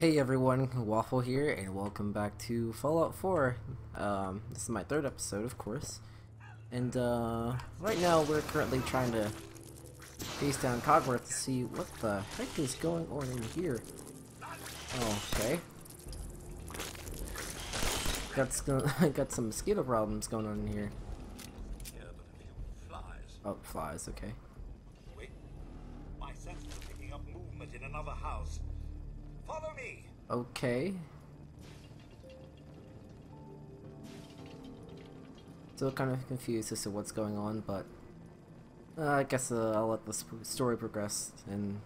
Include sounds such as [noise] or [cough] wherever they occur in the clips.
Hey everyone, Waffle here, and welcome back to Fallout 4. Um, this is my third episode, of course. And, uh, right now we're currently trying to face down Codsworth to see what the heck is going on in here. Okay. Got, [laughs] got some mosquito problems going on in here. Oh, flies, okay. Wait. My sense is picking up movement in another house. Follow me. Okay. Still kind of confused as to what's going on, but uh, I guess uh, I'll let the sp story progress and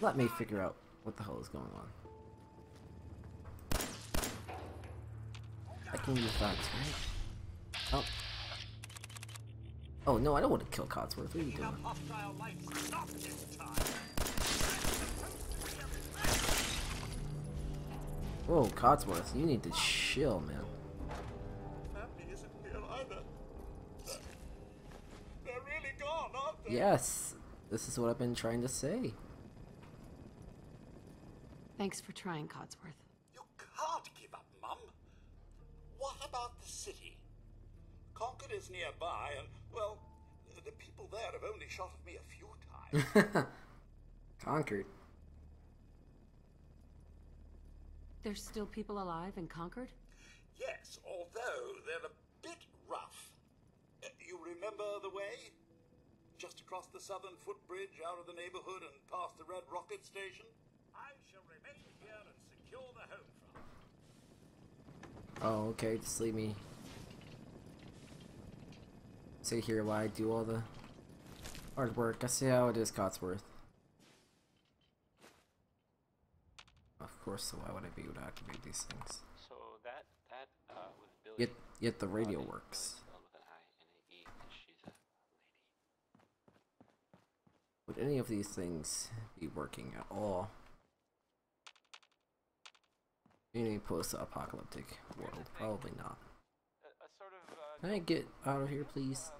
let me figure out what the hell is going on. I can use that, right? Oh. Oh no, I don't want to kill Codsworth. What are you doing? Whoa, Codsworth, you need to chill, man. Family isn't here either. They're really gone, aren't they? Yes, this is what I've been trying to say. Thanks for trying, Codsworth. You can't give up, Mum. What about the city? Concord is nearby, and, well, the people there have only shot at me a few times. [laughs] Conquered. There's still people alive in Concord? yes, although they're a bit rough. Uh, You remember the way? Just across the southern footbridge, out of the neighborhood, and past the Red Rocket Station? I shall remain here and secure the home front. Oh, okay, just leave me sit here while I do all the hard work. I see how it is, Codsworth. Course, so why would I be able to activate these things? So that that uh, with Billy. Yet, yet the radio works. Billy's spelled with an I and an E, and she's a lady. Would any of these things be working at all? In a post-apocalyptic world, probably not. A, a sort of. Uh, Can I get out of here, please? uh,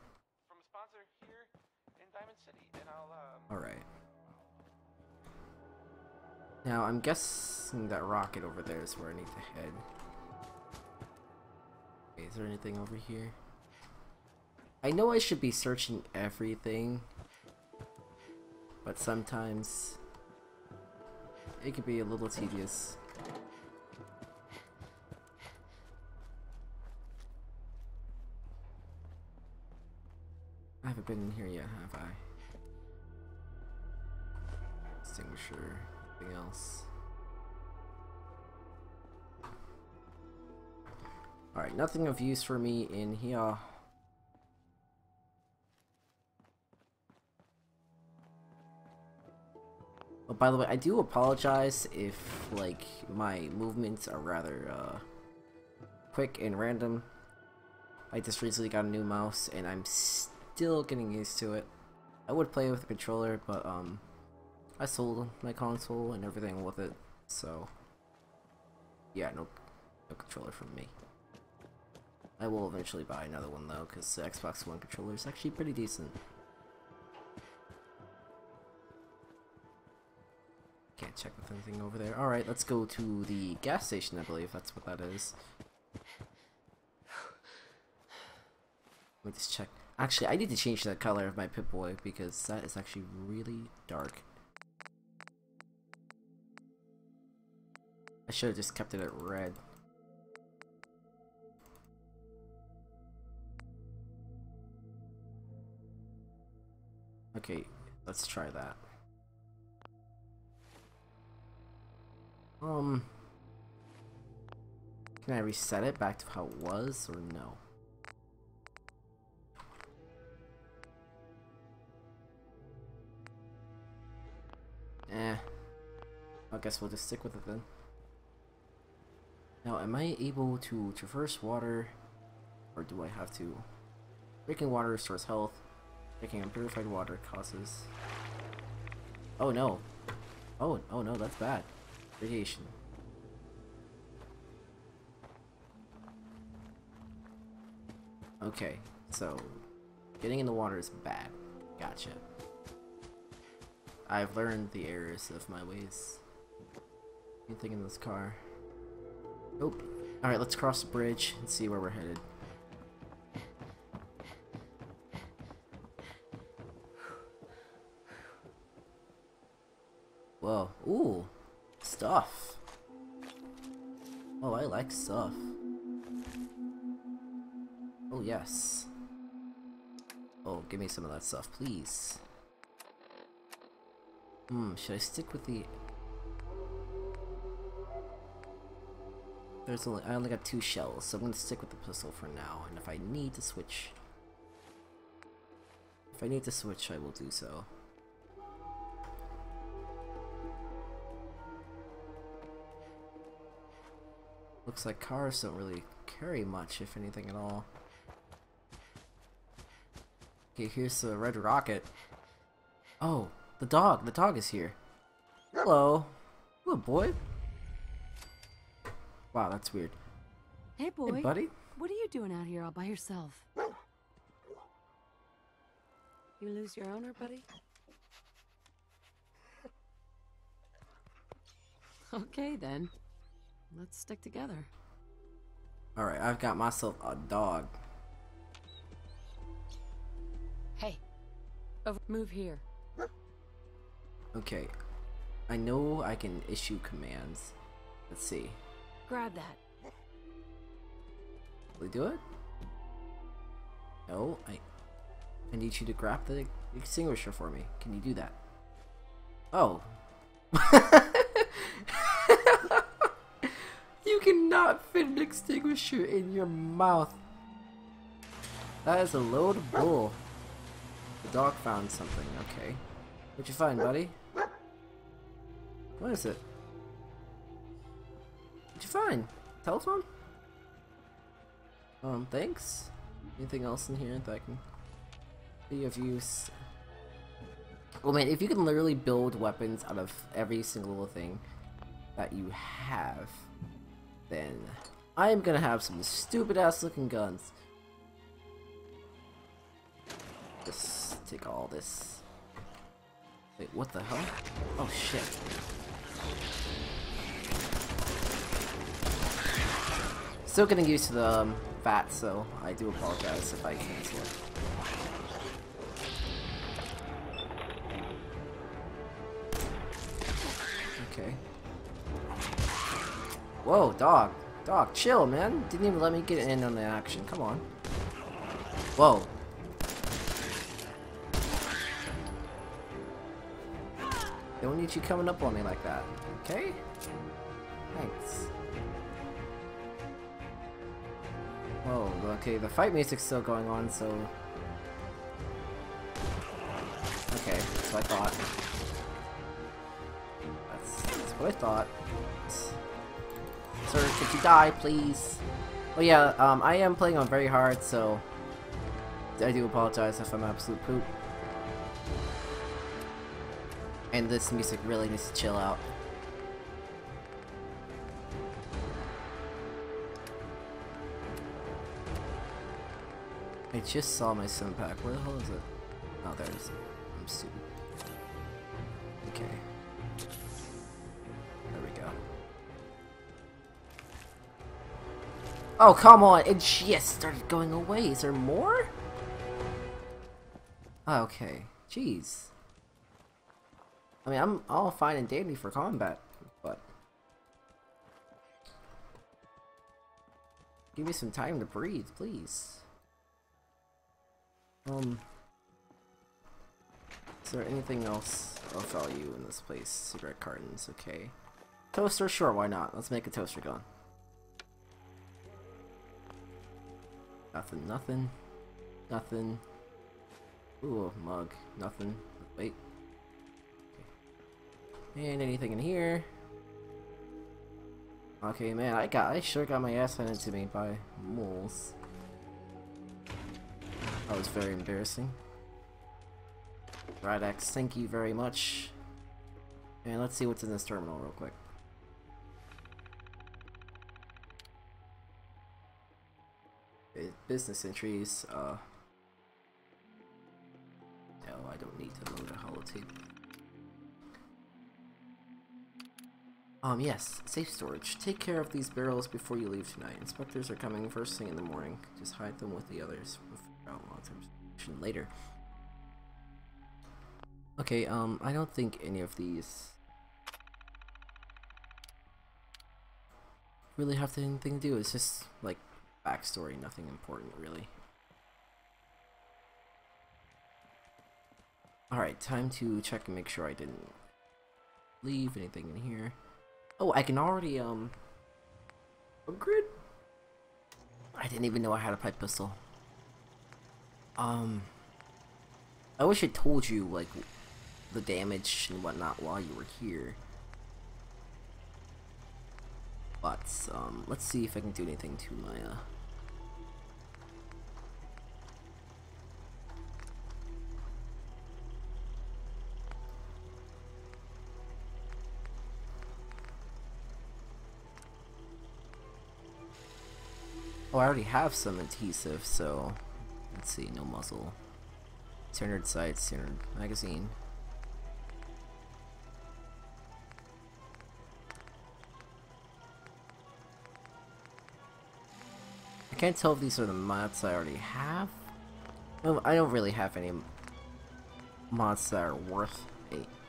Now, I'm guessing that rocket over there is where I need to head. Okay, is there anything over here? I know I should be searching everything, but sometimes it can be a little tedious. I haven't been in here yet, have I? Alright, nothing of use for me in here. Oh, by the way, I do apologize if, like, my movements are rather, uh, quick and random. I just recently got a new mouse, and I'm still getting used to it. I would play with the controller, but, um, I sold my console and everything with it, so yeah, no, no controller from me. I will eventually buy another one though, because the Xbox One controller is actually pretty decent. Can't check with anything over there. Alright, let's go to the gas station, I believe that's what that is. Let me just check. Actually, I need to change the color of my Pip-Boy because that is actually really dark. I should have just kept it at red. Okay, let's try that. Um, can I reset it back to how it was or no? Eh, I guess we'll just stick with it then. Now, am I able to traverse water, or do I have to? Drinking water restores health. Drinking unpurified water causes. Oh no! Oh, oh no, that's bad. Radiation. Okay, so getting in the water is bad. Gotcha. I've learned the errors of my ways. Anything in this car? Nope. Alright, let's cross the bridge and see where we're headed. Whoa. Ooh. Stuff. Oh, I like stuff. Oh, yes. Oh, give me some of that stuff, please. Hmm, should I stick with the... There's only- I only got two shells, so I'm gonna stick with the pistol for now, and if I need to switch... If I need to switch, I will do so. Looks like cars don't really carry much, if anything at all. Okay, here's the red rocket. Oh, the dog. The dog is here. Hello. Hello, boy. Wow, that's weird. Hey, boy. Hey, buddy. What are you doing out here all by yourself? You lose your owner, buddy? [laughs] Okay, then. Let's stick together. Alright, I've got myself a dog. Hey. Over. Move here. Okay. I know I can issue commands. Let's see. Grab that. Will we do it? No, I I need you to grab the extinguisher for me. Can you do that? Oh. [laughs] you cannot fit an extinguisher in your mouth. That is a load of bull. The dog found something. Okay. What'd you find, buddy? What is it? What'd you find? Telephone? Um, thanks. Anything else in here that can be of use? Well, man, if you can literally build weapons out of every single thing that you have, then I am gonna have some stupid ass looking guns. Just take all this. Wait, what the hell? Oh shit. Still getting used to the um, so I do apologize if I cancel it. Okay. Whoa, dog. Dog, chill, man. Didn't even let me get in on the action. Come on. Whoa. Don't need you coming up on me like that. Okay? Thanks. Whoa, okay, the fight music's still going on, so... Okay, that's what I thought. That's, that's what I thought. Sir, could you die, please? Oh yeah, um, I am playing on very hard, so... I do apologize if I'm absolute poop. And this music really needs to chill out. I just saw my stimpak. Where the hell is it? Oh, there it is. I'm stupid. Okay. Oh, come on! It just started going away. Is there more? Okay. Jeez. I mean, I'm all fine and dandy for combat, but... Give me some time to breathe, please. Um... Is there anything else of value in this place? Cigarette cartons, okay. Toaster, sure, why not? Let's make a toaster gun. Nothing, nothing, nothing. Ooh, mug, nothing. Wait. And anything in here? Okay, man, I got, I sure got my ass handed to me by moles. That was very embarrassing. Rad-X, thank you very much. And let's see what's in this terminal real quick. Business entries, uh... No, I don't need to load a holotape. Um, yes, safe storage. Take care of these barrels before you leave tonight. Inspectors are coming first thing in the morning. Just hide them with the others. We'll figure out long-term solution later. Okay, um, I don't think any of these really have anything to do. It's just, like, backstory, nothing important, really. Alright, time to check and make sure I didn't leave anything in here. Oh, I can already, um, upgrade? I didn't even know I had a pipe pistol. Um, I wish I told you, like, the damage and whatnot while you were here. But, um, let's see if I can do anything to my, uh, Oh, I already have some adhesive, so let's see, no muzzle. Standard sight, standard magazine. I can't tell if these are the mods I already have. I don't really have any mods that are worth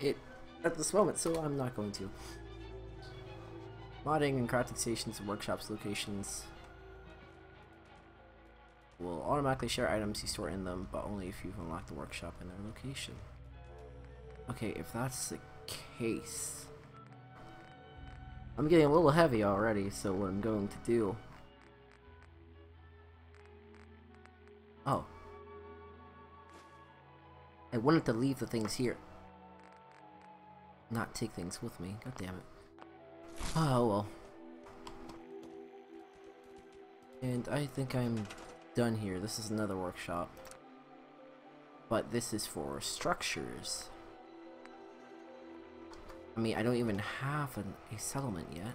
it at this moment, so I'm not going to. Modding and crafting stations and workshops locations will automatically share items you store in them, but only if you've unlocked the workshop in their location. Okay, if that's the case... I'm getting a little heavy already, so what I'm going to do... Oh. I wanted to leave the things here. Not take things with me. God damn it. Oh well. And I think I'm done here. This is another workshop. But this is for structures. I mean, I don't even have an, a settlement yet.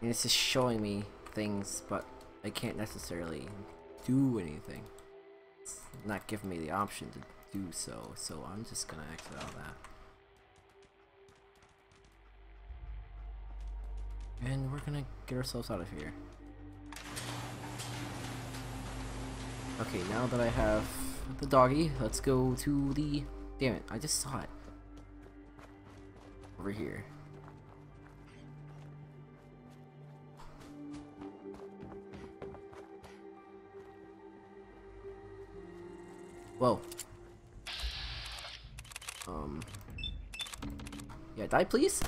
And it's just showing me things, but I can't necessarily do anything. It's not giving me the option to do so, so I'm just gonna exit out of that. And we're gonna get ourselves out of here. Okay, now that I have the doggy, let's go to the... Damn it, I just saw it. Over here. Whoa. Um. Yeah, die please?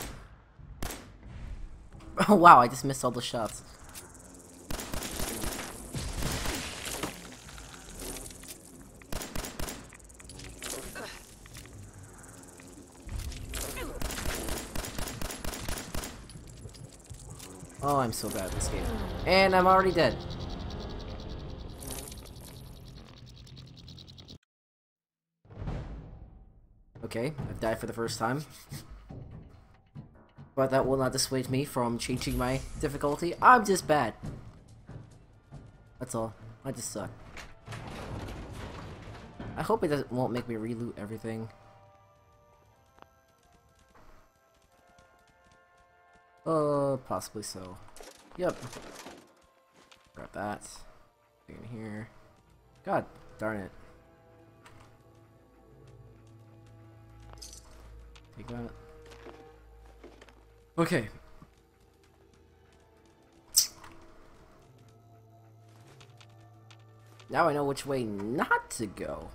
Oh [laughs] wow, I just missed all the shots. Oh, I'm so bad at this game. And I'm already dead. Okay, I've died for the first time. But that will not dissuade me from changing my difficulty. I'm just bad. That's all. I just suck. I hope it doesn't won't make me reloot everything. Uh, possibly so. Yep. Grab that. in here. God darn it. Take that. Okay. Now I know which way not to go.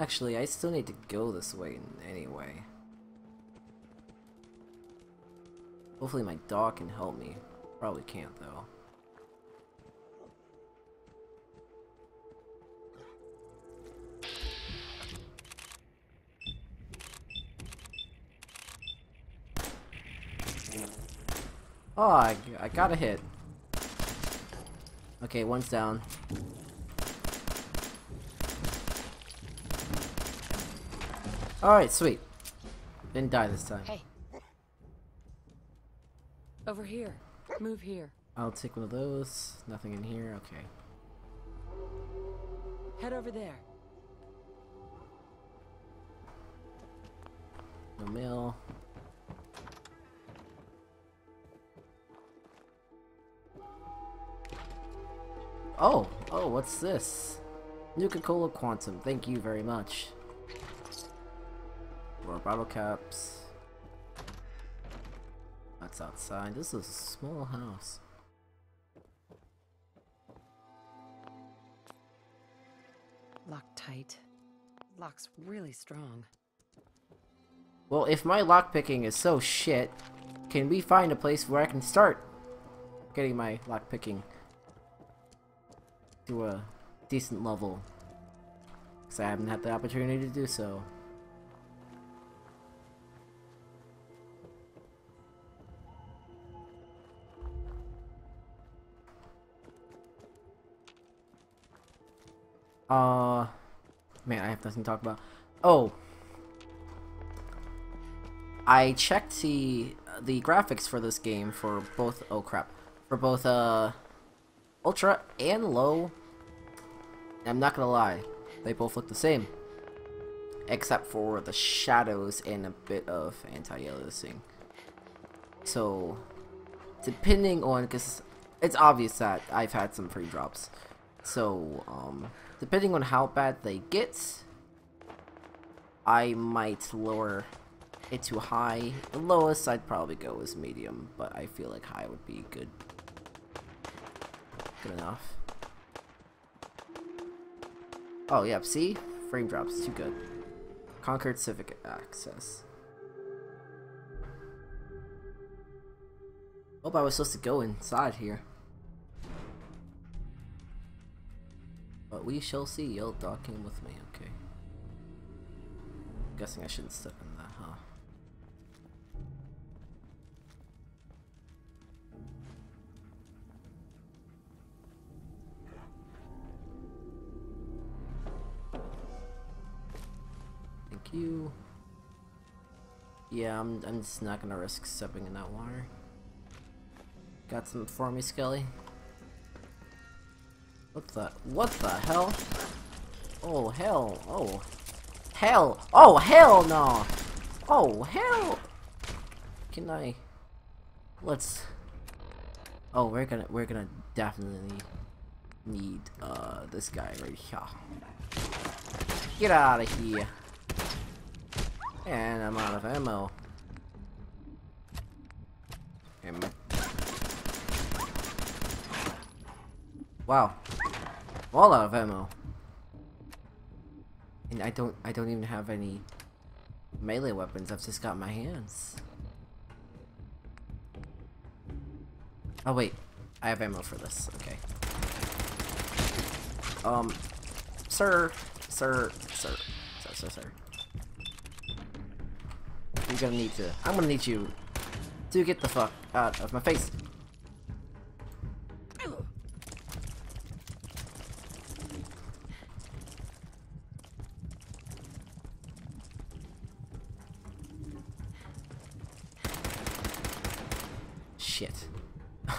Actually, I still need to go this way anyway. Hopefully my dog can help me. Probably can't though. Oh, I, I got a hit. Okay, one's down. Alright, sweet. Didn't die this time. Hey. Over here. Move here. I'll take one of those. Nothing in here. Okay. Head over there. No mail. Oh, oh, what's this? Nuka-Cola Quantum, thank you very much. More bottle caps. That's outside. This is a small house. Locked tight. Lock's really strong. Well, if my lockpicking is so shit, can we find a place where I can start getting my lockpicking to a decent level? Because I haven't had the opportunity to do so. Uh, man, I have nothing to talk about. Oh, I checked the the graphics for this game for both. Oh crap, for both uh, ultra and low. I'm not gonna lie, they both look the same, except for the shadows and a bit of anti-aliasing. So, depending on, because it's obvious that I've had some free drops. So, um, depending on how bad they get, I might lower it to high. The lowest I'd probably go is medium, but I feel like high would be good. Good enough. Oh, yep, see? Frame drops, too good. Concord Civic Access. Hope I was supposed to go inside here. But we shall see. You'll docking with me, okay. Guessing I shouldn't step in that, huh? Thank you. Yeah, I'm, I'm just not gonna risk stepping in that water. Got some for me, Skelly? What the? What the hell? Oh, hell. Oh. Hell. Oh, hell no! Oh, hell! Can I... Let's... Oh, we're gonna, we're gonna definitely need, uh, this guy right here. Get out of here. And I'm out of ammo. Wow. All out of ammo. And I don't I don't even have any melee weapons, I've just got my hands. Oh wait, I have ammo for this, okay. Um sir, sir, sir, sir, sir, sir. You're gonna need to I'm gonna need you to get the fuck out of my face. Shit. [laughs]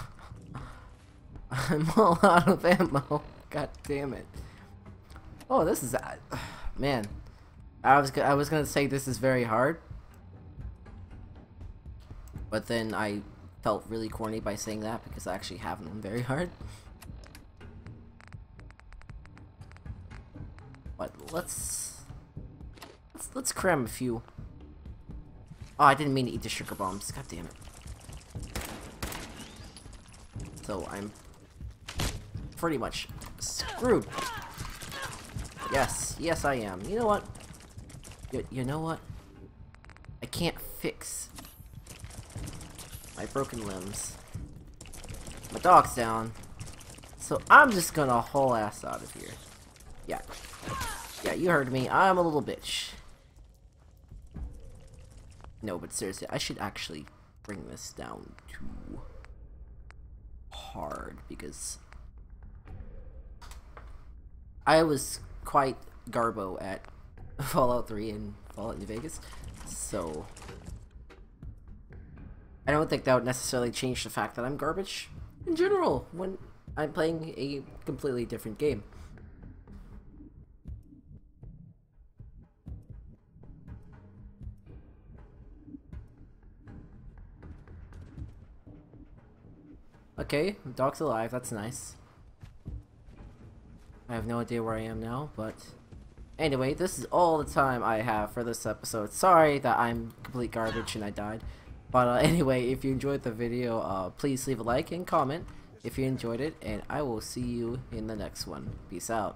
I'm all out of ammo. God damn it. Oh, this is uh, man. I was I was gonna say this is very hard, but then I felt really corny by saying that because I actually have them very hard. But let's let's let's cram a few. Oh, I didn't mean to eat the sugar bombs. God damn it. So I'm pretty much screwed. Yes, yes I am. You know what? You, you know what? I can't fix my broken limbs. My dog's down. So I'm just gonna haul ass out of here. Yeah. Yeah, you heard me. I'm a little bitch. No, but seriously, I should actually bring this down to hard because I was quite garbo at [laughs] Fallout 3 and Fallout New Vegas, so I don't think that would necessarily change the fact that I'm garbage, in general when I'm playing a completely different game. Okay, dog's alive, that's nice. I have no idea where I am now, but... Anyway, this is all the time I have for this episode. Sorry that I'm complete garbage and I died. But uh, [laughs] anyway, if you enjoyed the video, uh, please leave a like and comment if you enjoyed it, and I will see you in the next one. Peace out.